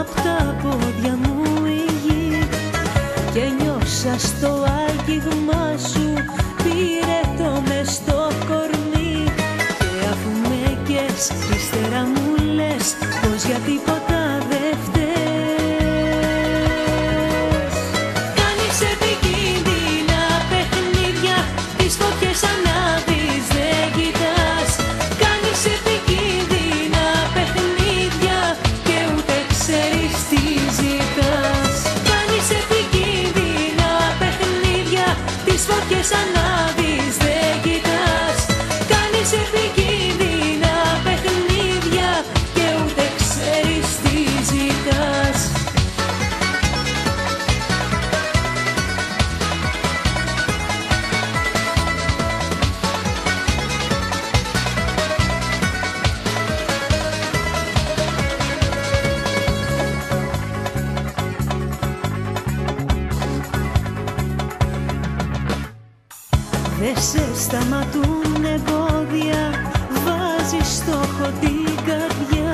απ' τα πόδια μου η γη. Και νιώσα στο άγγιγμά σου pensando Δεν σε σταματούν εμπόδια βάζεις στόχο την καρδιά.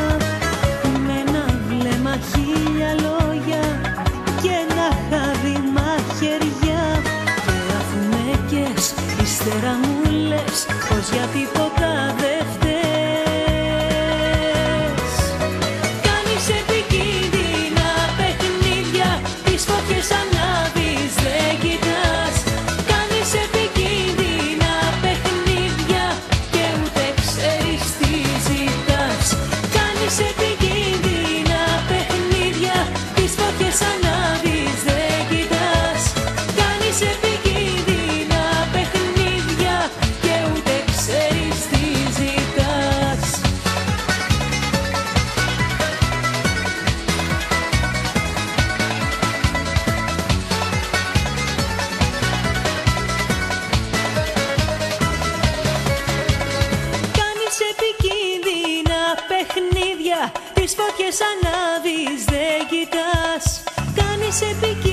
Τις φωτιές ανάβεις, δεν κοιτάς. Κάνεις επικίνδυνο